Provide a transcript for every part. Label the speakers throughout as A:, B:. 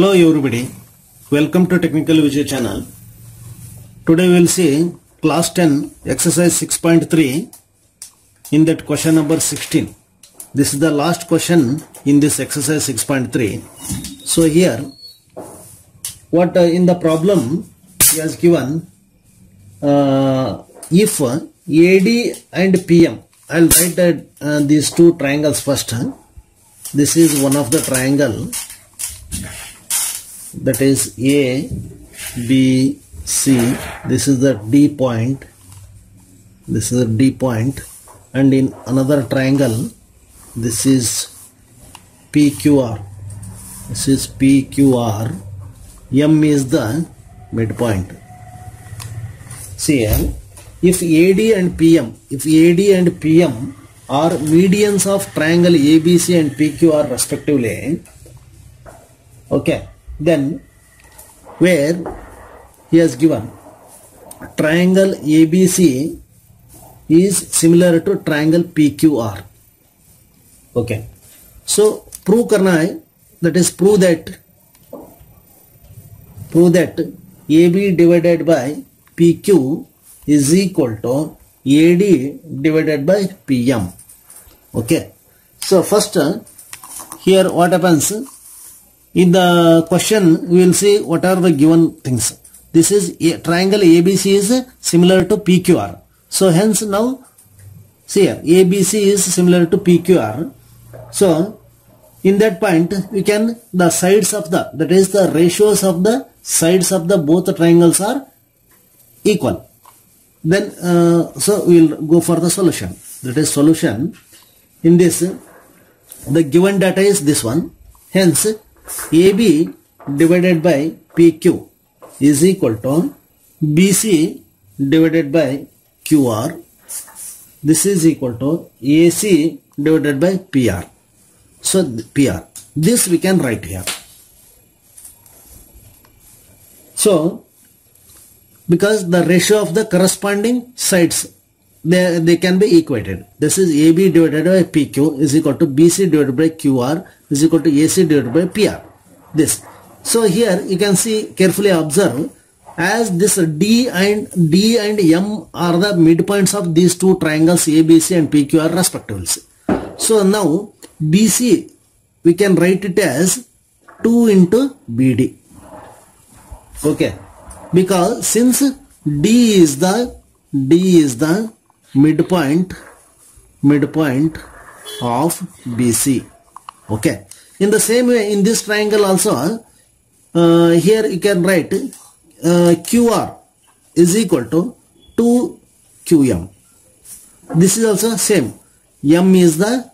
A: Hello everybody, welcome to Technical Vijay channel. Today we will see class 10 exercise 6.3 in that question number 16. This is the last question in this exercise 6.3. So here what uh, in the problem he has given uh, if AD and PM I'll write that, uh, these two triangles first. huh? This is one of the triangle that is A, B, C. This is the D point. This is the D point. and in another triangle, this is PQR. This is PQR. M is the midpoint. See here, if AD and PM, if AD and PM are medians of triangle ABC and PQR respectively, okay then where he has given triangle ABC is similar to triangle PQR okay so prove करना है that is prove that prove that AB divided by PQ is equal to AD divided by PM okay so first uh, here what happens in the question we will see what are the given things. This is a triangle abc is similar to pqr so hence now see here abc is similar to pqr so in that point we can the sides of the that is the ratios of the sides of the both triangles are equal. Then uh, so we will go for the solution. That is solution. In this the given data is this one. Hence AB divided by PQ is equal to BC divided by QR. This is equal to AC divided by PR. So PR. This we can write here. So because the ratio of the corresponding sides they, they can be equated. This is AB divided by PQ is equal to BC divided by QR is equal to AC divided by PR. This. So here you can see carefully observe as this D and D and M are the midpoints of these two triangles ABC and PQR respectively. So now BC we can write it as 2 into BD. Okay. Because since D is the D is the midpoint midpoint of BC okay. In the same way in this triangle also uh, here you can write uh, QR is equal to 2 QM this is also same. M is the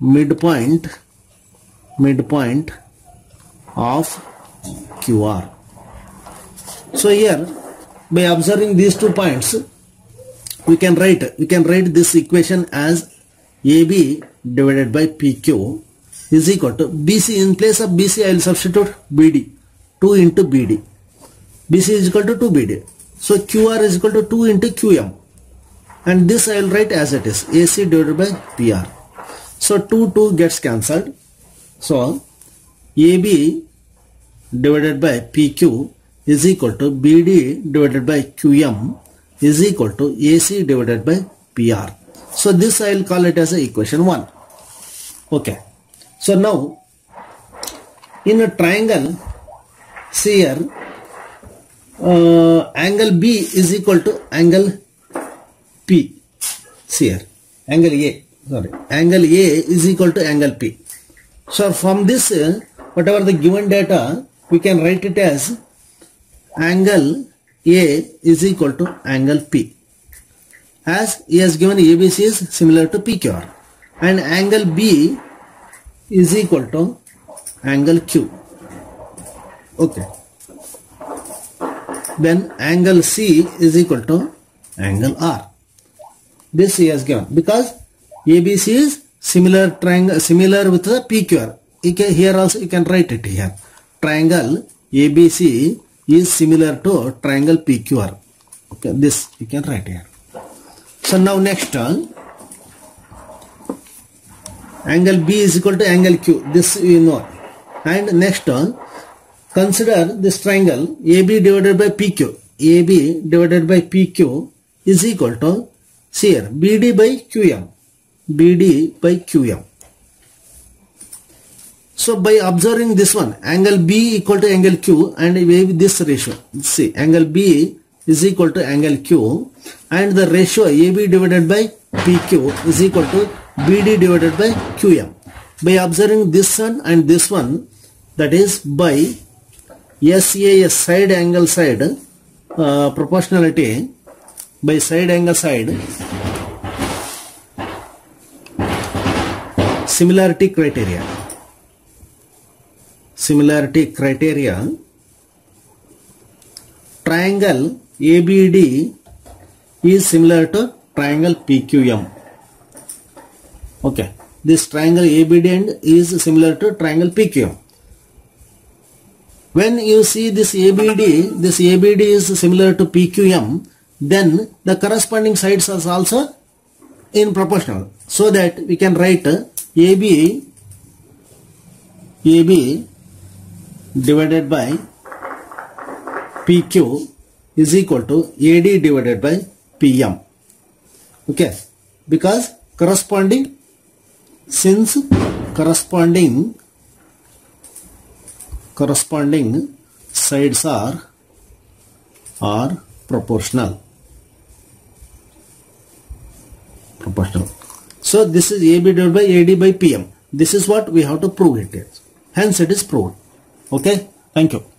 A: midpoint midpoint of QR so here by observing these two points we can write we can write this equation as AB divided by PQ is equal to BC in place of BC I will substitute BD 2 into BD BC is equal to 2 BD so QR is equal to 2 into QM and this I will write as it is AC divided by PR so 2 2 gets cancelled. So AB divided by PQ is equal to BD divided by QM is equal to AC divided by PR. So this I will call it as a equation 1. Okay. So now in a triangle see here uh, angle B is equal to angle P. See here angle A sorry angle A is equal to angle P. So from this uh, whatever the given data we can write it as angle a is equal to angle P. As he has given ABC is similar to PQR and angle B is equal to angle Q. Okay. Then angle C is equal to angle R. This he has given because ABC is similar triangle similar with the PQR. Okay, here also you can write it here. Triangle ABC is similar to triangle PQR. Okay, this you can write here. So now next one, angle B is equal to angle Q. This you know. And next one, consider this triangle AB divided by PQ. AB divided by PQ is equal to, see here, BD by QM. BD by QM. So by observing this one, angle B equal to angle Q and with this ratio. See, angle B is equal to angle Q and the ratio AB divided by PQ is equal to BD divided by QM. By observing this one and this one, that is by SAS side angle side uh, proportionality by side angle side similarity criteria similarity criteria triangle ABD is similar to triangle PQM okay this triangle ABD is similar to triangle PQM when you see this ABD this ABD is similar to PQM then the corresponding sides are also in proportional so that we can write AB AB divided by PQ is equal to AD divided by PM. Okay, because corresponding since corresponding corresponding sides are are proportional. Proportional. So this is AB divided by AD by PM this is what we have to prove it is. Hence it is proved okay? Thank you